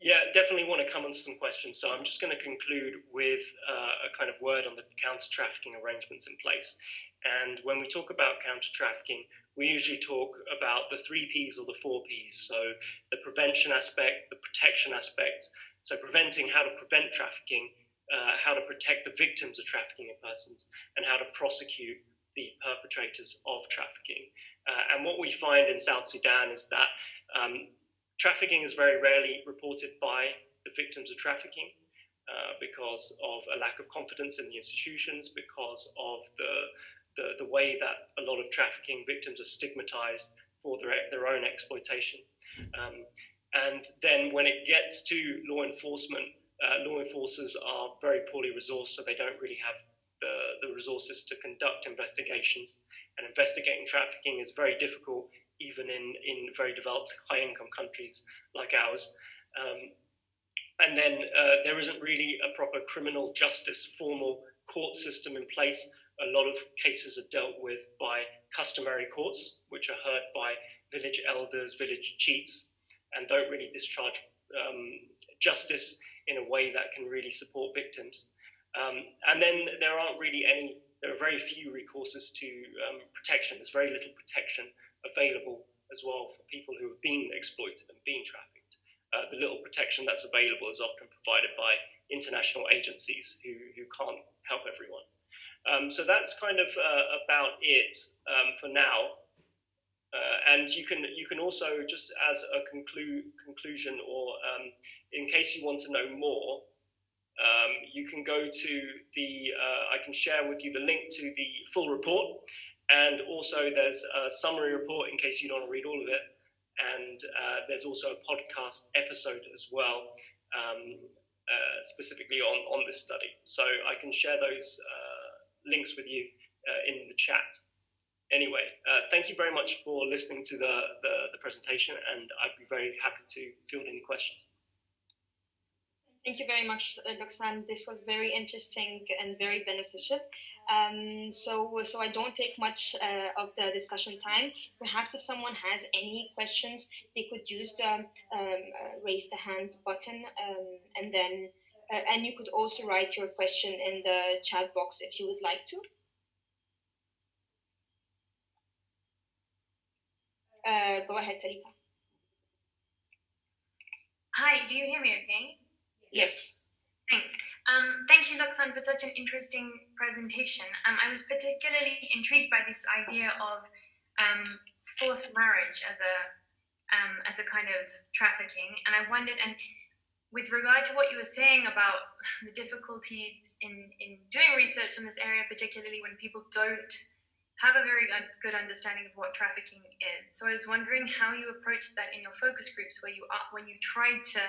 Speaker 1: yeah, definitely want to come on to some questions. So I'm just going to conclude with uh, a kind of word on the counter trafficking arrangements in place. And when we talk about counter trafficking, we usually talk about the three P's or the four P's. So the prevention aspect, the protection aspect. So preventing how to prevent trafficking, uh, how to protect the victims of trafficking of persons, and how to prosecute the perpetrators of trafficking. Uh, and what we find in South Sudan is that um, trafficking is very rarely reported by the victims of trafficking. Uh, because of a lack of confidence in the institutions, because of the the, the way that a lot of trafficking victims are stigmatized for their, their own exploitation. Um, and then when it gets to law enforcement, uh, law enforcers are very poorly resourced, so they don't really have the, the resources to conduct investigations. And investigating trafficking is very difficult, even in, in very developed, high income countries like ours. Um, and then uh, there isn't really a proper criminal justice formal court system in place a lot of cases are dealt with by customary courts, which are heard by village elders, village chiefs, and don't really discharge um, justice in a way that can really support victims. Um, and then there aren't really any, there are very few recourses to um, protection. There's very little protection available as well for people who have been exploited and been trafficked. Uh, the little protection that's available is often provided by international agencies who, who can't help everyone. Um, so that's kind of uh, about it um, for now. Uh, and you can you can also just as a conclu- conclusion, or um, in case you want to know more, um, you can go to the. Uh, I can share with you the link to the full report, and also there's a summary report in case you don't want to read all of it, and uh, there's also a podcast episode as well. Um, uh, specifically on, on this study. So I can share those uh, links with you uh, in the chat. Anyway, uh, thank you very much for listening to the, the, the presentation, and I'd be very happy to field any questions.
Speaker 2: Thank you very much, uh, Loksan. This was very interesting and very beneficial. Um, so, so I don't take much uh, of the discussion time. Perhaps if someone has any questions, they could use the um, uh, raise the hand button, um, and then uh, and you could also write your question in the chat box if you would like to. Uh, go ahead, Talita.
Speaker 3: Hi, do you hear me okay?
Speaker 2: Yes.
Speaker 3: Thanks. Um, thank you, Loksan, for such an interesting presentation. Um, I was particularly intrigued by this idea of um, forced marriage as a um, as a kind of trafficking, and I wondered, and with regard to what you were saying about the difficulties in, in doing research in this area, particularly when people don't have a very good understanding of what trafficking is. So I was wondering how you approached that in your focus groups, where you are, when you tried to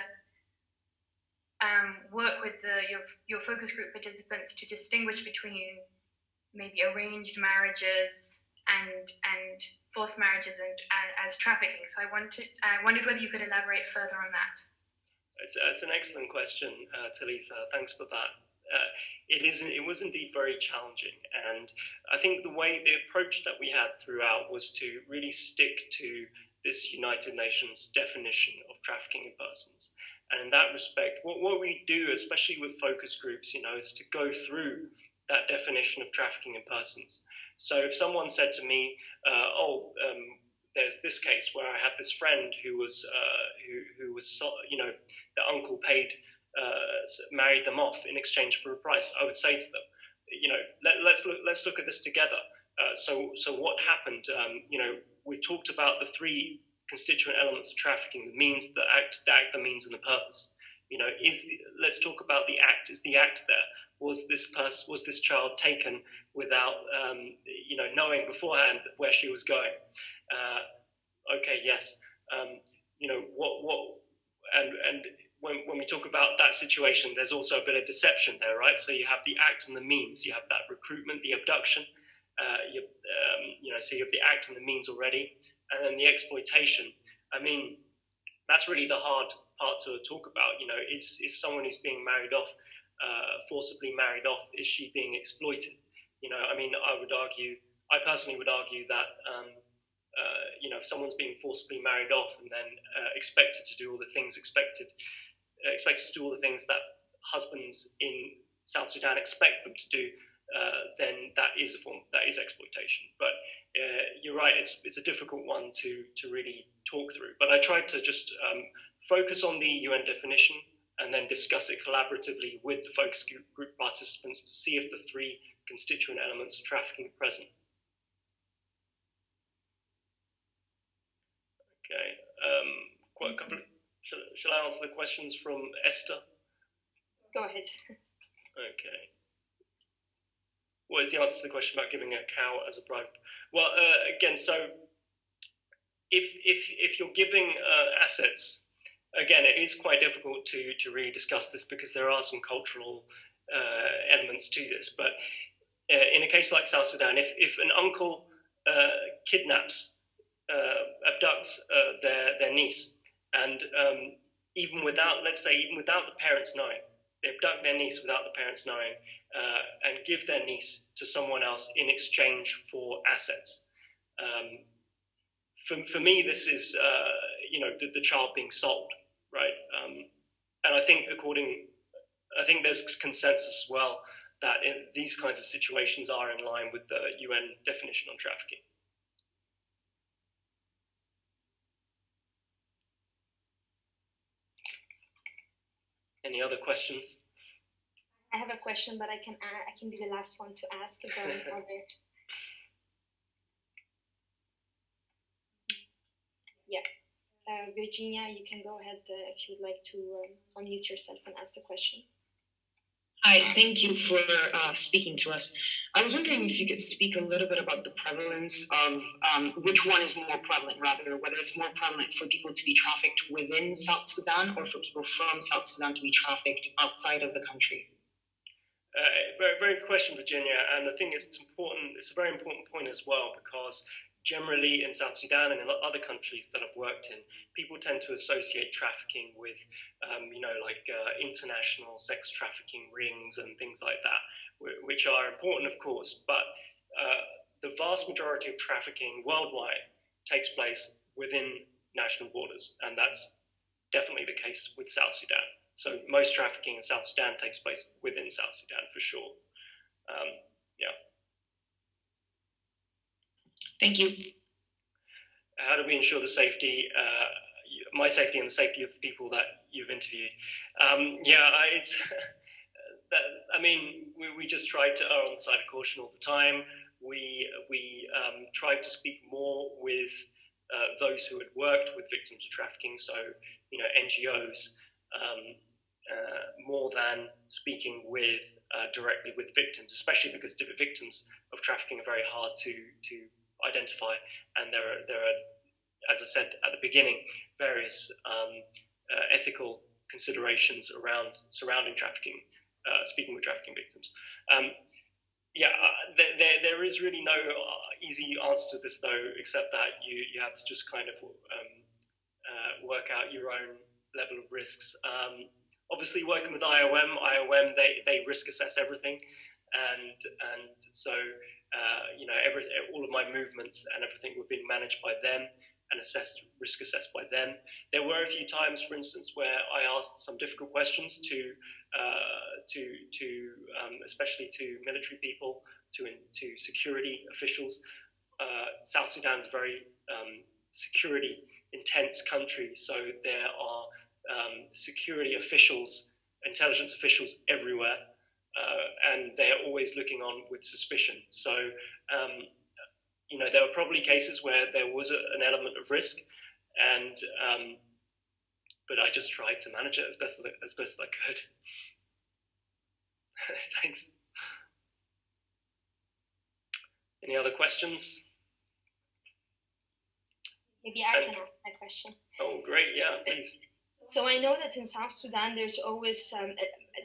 Speaker 3: um, work with the, your your focus group participants to distinguish between maybe arranged marriages and and forced marriages and uh, as trafficking. So I wanted I wondered whether you could elaborate further on that.
Speaker 1: It's, it's an excellent question, uh, Talitha. Thanks for that. Uh, it is it was indeed very challenging and i think the way the approach that we had throughout was to really stick to this united nations definition of trafficking in persons and in that respect what, what we do especially with focus groups you know is to go through that definition of trafficking in persons so if someone said to me uh, oh um, there's this case where I had this friend who was uh, who, who was you know the uncle paid uh, married them off in exchange for a price. I would say to them, you know, let, us look let's look at this together. Uh, so so what happened? Um, you know, we've talked about the three constituent elements of trafficking: the means, the act, the act, the means, and the purpose. You know, is let's talk about the act. Is the act there? Was this person was this child taken without um, you know knowing beforehand where she was going? Uh, okay, yes, um, you know, what, what, and, and when, when we talk about that situation, there's also a bit of deception there, right? So you have the act and the means. You have that recruitment, the abduction. Uh, you, have, um, you know, so you have the act and the means already, and then the exploitation. I mean, that's really the hard part to talk about. You know, is is someone who's being married off, uh, forcibly married off, is she being exploited? You know, I mean, I would argue, I personally would argue that. Um, uh, you know, if someone's being forcibly married off and then uh, expected to do all the things expected expected to do all the things that husbands in South Sudan expect them to do, uh, then that is a form that is exploitation. But uh, you're right; it's it's a difficult one to to really talk through. But I tried to just um, focus on the UN definition and then discuss it collaboratively with the focus group participants to see if the three constituent elements of trafficking are present. Okay, um, quite a couple. Of, Shall, shall I answer the questions from Esther?
Speaker 2: Go ahead.
Speaker 1: Okay. What is the answer to the question about giving a cow as a bribe? Well, uh, again, so if if if you're giving uh, assets, again, it is quite difficult to to really discuss this because there are some cultural uh, elements to this. But uh, in a case like South Sudan, if if an uncle uh, kidnaps, uh, abducts their their niece and um, even without, let's say, even without the parents knowing, abduct their niece without the parents knowing uh, and give their niece to someone else in exchange for assets. Um, for, for me, this is, uh, you know, the, the, child being sold, right? Um, and I think according, I think there's consensus as well that these kinds of situations are in line with the UN definition on trafficking. Any other questions?
Speaker 2: I have a question, but I can I can be the last one to ask if there are other. Yeah, uh, Virginia, you can go ahead uh, if you'd like to um, unmute yourself and ask the question.
Speaker 4: Hi, thank you for uh, speaking to us. I was wondering if you could speak a little bit about the prevalence of um, which one is more prevalent, rather, whether it's more prevalent for people to be trafficked within South Sudan or for people from South Sudan to be trafficked outside of the country.
Speaker 1: Uh, very, very question, Virginia. And I think it's important. It's a very important point as well because generally in South Sudan and in other countries that I've worked in, people tend to associate trafficking with, um, you know, like uh, international sex trafficking rings and things like that, which are important, of course. But uh, the vast majority of trafficking worldwide takes place within national borders, and that's definitely the case with South Sudan. So most trafficking in South Sudan takes place within South Sudan for sure. Um, yeah.
Speaker 4: Thank you.
Speaker 1: How do we ensure the safety, uh, my safety and the safety of the people that you've interviewed? Um, yeah, it's, that, I mean, we, we just try to err on the side of caution all the time. We, we um, tried to speak more with uh, those who had worked with victims of trafficking, so, you know, NGOs, um, uh, more than speaking with uh, directly with victims, especially because victims of trafficking are very hard to, to identify. And there are, there are, as I said at the beginning, various um, uh, ethical considerations around surrounding trafficking, uh, speaking with trafficking victims. Um, yeah, uh, there, there, is really no uh, easy answer to this though, except that you, you have to just kind of um, uh, work out your own level of risks. Um, obviously, working with IOM, IOM they, they risk assess everything, and and so uh, you know, every, all of my movements and everything were being managed by them and assessed, risk assessed by them. There were a few times, for instance, where I asked some difficult questions to, uh, to, to um, especially to military people, to, to security officials. Uh, South Sudan is very um, security intense country, so there are um, security officials, intelligence officials everywhere uh, and they're always looking on with suspicion. So, um, you know, there were probably cases where there was a, an element of risk, and um, but I just tried to manage it as best as, as best as I could. Thanks. Any other questions?
Speaker 2: Maybe I can ask that question.
Speaker 1: Oh, great! Yeah, please.
Speaker 2: So I know that in South Sudan, there's always um,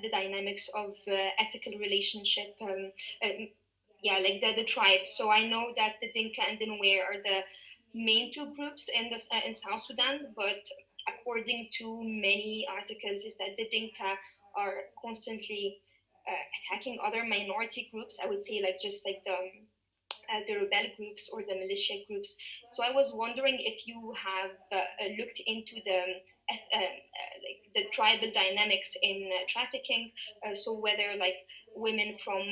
Speaker 2: the dynamics of uh, ethical relationship. Um, um, yeah, like the, the tribes. So I know that the Dinka and the Nuer are the main two groups in the, uh, in South Sudan, but according to many articles, is that the Dinka are constantly uh, attacking other minority groups. I would say like just like the um, uh, the rebel groups or the militia groups. So I was wondering if you have uh, uh looked into the um, uh, like the tribal dynamics in trafficking. so whether like women from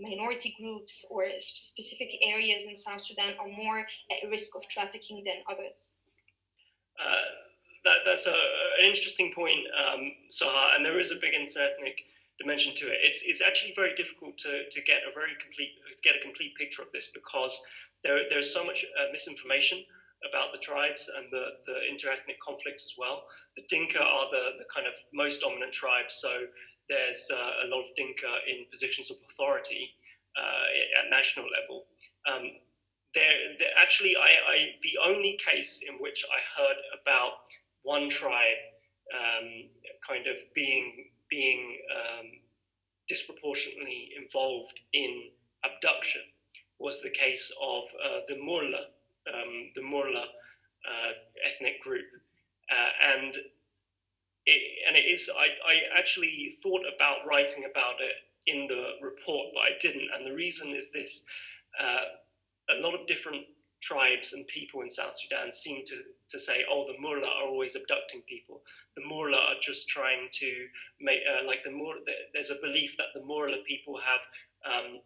Speaker 2: minority groups or specific areas in South Sudan are more at risk of trafficking than others.
Speaker 1: that, that's a, an interesting point, um, Soha, and there is a big interethnic dimension to it. It's, it's actually very difficult to, to get a very complete to get a complete picture of this because there, there's so much uh, misinformation about the tribes and the, the interethnic conflict as well. The Dinka are the, the kind of most dominant tribe, so there's uh, a lot of Dinka in positions of authority uh, at national level. Um, there, actually, I, I, the only case in which I heard about one tribe um, kind of being being um, disproportionately involved in abduction was the case of uh, the Murle, um, the Murle uh, ethnic group, uh, and it, and it is. I, I actually thought about writing about it in the report, but I didn't. And the reason is this: uh, a lot of different tribes and people in South Sudan seem to, to say, oh, the Murle are always abducting people. The Murle are just trying to make, uh, like the Murle, there's a belief that the Murle people have um,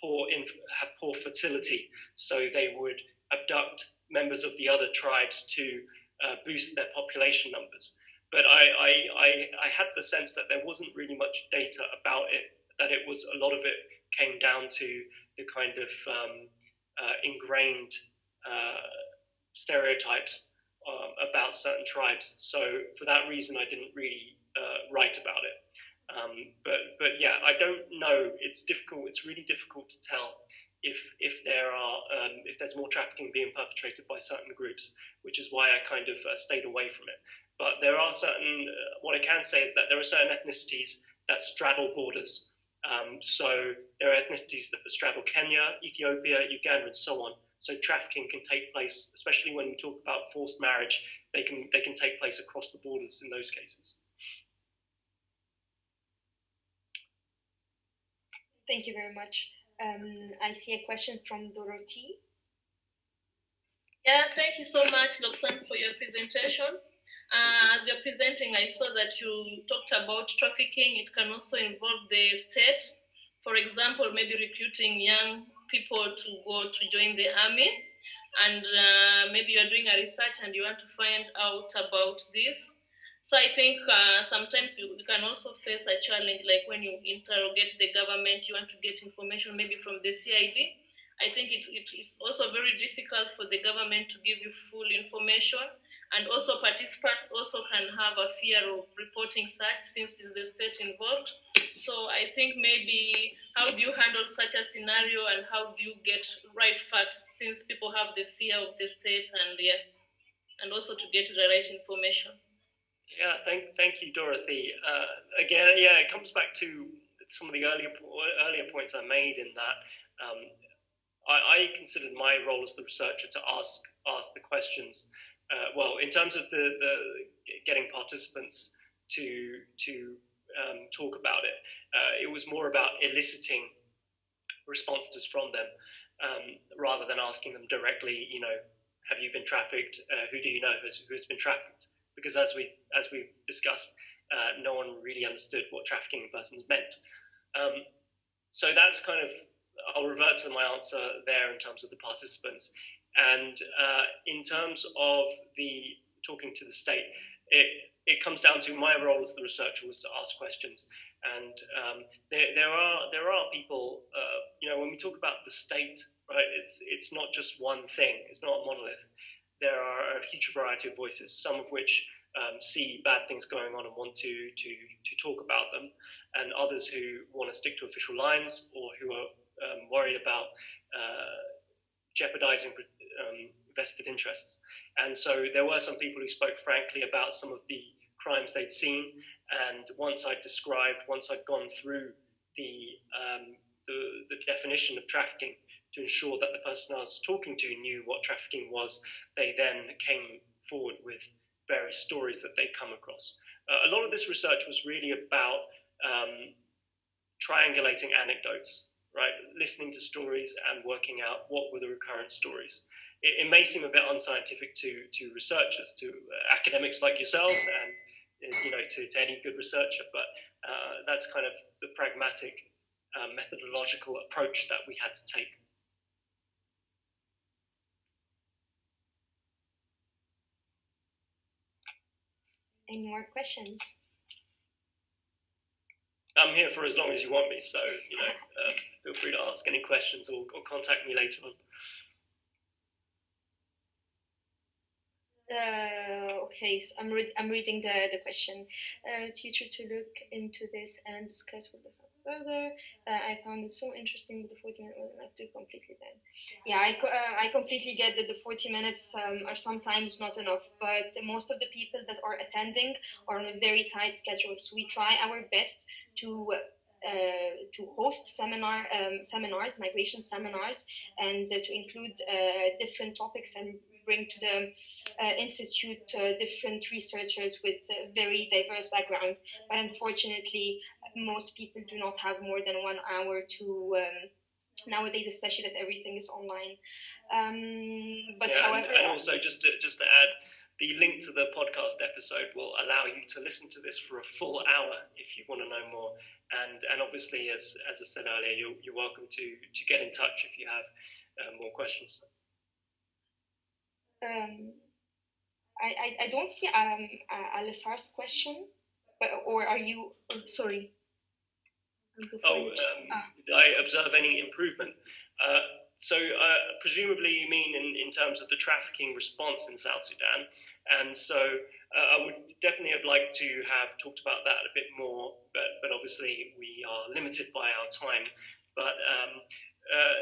Speaker 1: poor inf- have poor fertility, so they would abduct members of the other tribes to uh, boost their population numbers. But I, I, I, I had the sense that there wasn't really much data about it, that it was a lot of it came down to the kind of um, uh, ingrained uh, stereotypes um, about certain tribes. So for that reason, I didn't really uh, write about it. Um, but but yeah, I don't know. It's difficult. It's really difficult to tell if if there are um, if there's more trafficking being perpetrated by certain groups, which is why I kind of uh, stayed away from it. But there are certain. Uh, what I can say is that there are certain ethnicities that straddle borders. Um, so there are ethnicities that straddle Kenya, Ethiopia, Uganda, and so on. So trafficking can take place, especially when we talk about forced marriage. They can they can take place across the borders in those cases.
Speaker 2: Thank you very much. Um, I see a question from Dorothy.
Speaker 5: Yeah, thank you so much, Loksan, for your presentation. Uh, as you're presenting, I saw that you talked about trafficking. It can also involve the state. For example, maybe recruiting young people to go to join the army. And uh, maybe you're doing a research and you want to find out about this. So I think uh, sometimes you, you, can also face a challenge, like when you interrogate the government, you want to get information maybe from the CID. I think it, it is also very difficult for the government to give you full information and also participants also can have a fear of reporting such since it's the state involved. So I think maybe how do you handle such a scenario and how do you get right facts since people have the fear of the state and yeah, and also to get the right information.
Speaker 1: Yeah, thank thank you, Dorothy. Uh, again, yeah, it comes back to some of the earlier earlier points I made in that um, I, I considered my role as the researcher to ask ask the questions uh, well, in terms of the, the getting participants to to um, talk about it, uh, it was more about eliciting responses from them um, rather than asking them directly. You know, have you been trafficked? Uh, who do you know who's, who's been trafficked? Because as we as we've discussed, uh, no one really understood what trafficking persons meant. Um, so that's kind of I'll revert to my answer there in terms of the participants. And uh, in terms of the talking to the state, it, it comes down to my role as the researcher was to ask questions. And um, there, there are there are people, uh, you know, when we talk about the state, right? It's it's not just one thing. It's not a monolith. There are a huge variety of voices, some of which um, see bad things going on and want to to to talk about them, and others who want to stick to official lines or who are um, worried about uh, jeopardizing um, vested interests. And so there were some people who spoke frankly about some of the crimes they'd seen. And once I'd described, once I'd gone through the, um, the, the definition of trafficking to ensure that the person I was talking to knew what trafficking was, they then came forward with various stories that they'd come across. Uh, a lot of this research was really about um, triangulating anecdotes, right? Listening to stories and working out what were the recurrent stories. It, it may seem a bit unscientific to, to researchers, to uh, academics like yourselves, and you know to, to any good researcher, but uh, that's kind of the pragmatic uh, methodological approach that we had to take.
Speaker 2: Any more questions?
Speaker 1: I'm here for as long as you want me, so you know, uh, feel free to ask any questions or, or contact me later on.
Speaker 2: Uh, okay, so I'm, re- I'm reading the, the question. Uh, future to look into this and discuss with us further. Uh, I found it so interesting, but the 40 minutes enough to completely then. Yeah, I, co- uh, I completely get that the 40 minutes um, are sometimes not enough, but most of the people that are attending are on a very tight schedule. So we try our best to uh, to host seminar um, seminars, migration seminars, and uh, to include uh, different topics and bring to the uh, institute uh, different researchers with very diverse background. But unfortunately, most people do not have more than one hour to. Um, nowadays, especially that everything is online. Um, but
Speaker 1: yeah,
Speaker 2: however,
Speaker 1: and, and also just to, just to add, the link to the podcast episode will allow you to listen to this for a full hour if you want to know more. And and obviously, as as I said earlier, you're, you're welcome to to get in touch if you have uh, more questions.
Speaker 2: Um, I, I, I don't see um uh, Alisar's question, but or are you oh, sorry?
Speaker 1: Oh, um,
Speaker 2: ah.
Speaker 1: did I observe any improvement? Uh, so, uh, presumably, you mean in, in terms of the trafficking response in South Sudan. And so, uh, I would definitely have liked to have talked about that a bit more, but, but obviously, we are limited by our time. But, um, uh,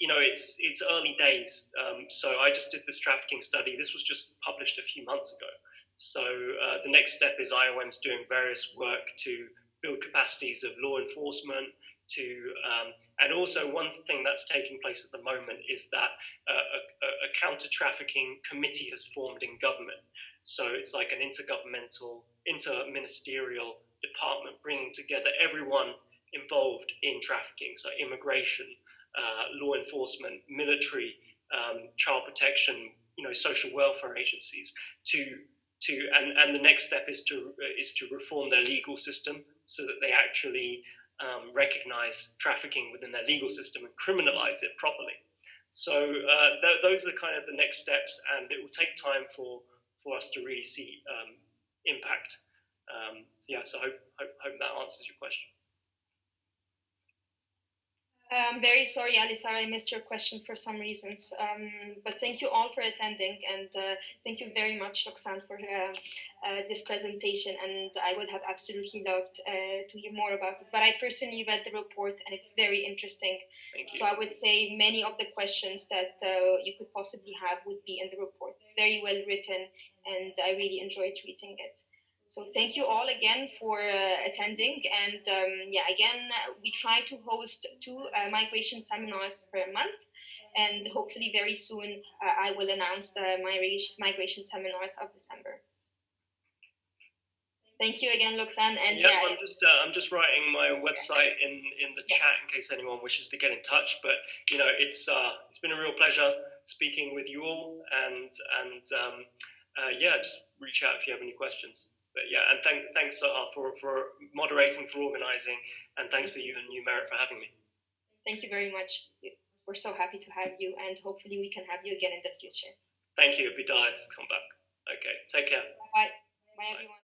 Speaker 1: you know, it's, it's early days. Um, so, I just did this trafficking study. This was just published a few months ago. So, uh, the next step is IOM's doing various work to build capacities of law enforcement to um, and also one thing that's taking place at the moment is that uh, a, a counter trafficking committee has formed in government so it's like an intergovernmental inter-ministerial department bringing together everyone involved in trafficking so immigration uh, law enforcement military um, child protection you know social welfare agencies to to and, and the next step is to is to reform their legal system so that they actually um, recognize trafficking within their legal system and criminalize it properly. So uh, th- those are kind of the next steps, and it will take time for for us to really see um, impact. Um, so yeah, so hope, hope hope that answers your question.
Speaker 2: I'm very sorry, Alisa, I missed your question for some reasons. Um, but thank you all for attending, and uh, thank you very much, Roxanne, for uh, uh, this presentation. And I would have absolutely loved uh, to hear more about it. But I personally read the report, and it's very interesting. So I would say many of the questions that uh, you could possibly have would be in the report. Very well written, and I really enjoyed reading it. So thank you all again for uh, attending. And um, yeah, again, we try to host two uh, migration seminars per month. And hopefully very soon uh, I will announce the migration, migration seminars of December. Thank you again, Loksan. And
Speaker 1: yeah,
Speaker 2: yeah,
Speaker 1: I'm just uh, I'm just writing my website in in the chat in case anyone wishes to get in touch. But you know, it's uh, it's been a real pleasure speaking with you all, and and um, uh, yeah, just reach out if you have any questions. But yeah, and thank, thanks Sahar for for moderating, for organising, and thanks for you and New Merit for having me.
Speaker 2: thank you very much. We're so happy to have you, and hopefully we can have you again in the future.
Speaker 1: Thank you. Be delighted to come back. Okay, take care.
Speaker 2: Bye. Bye, everyone.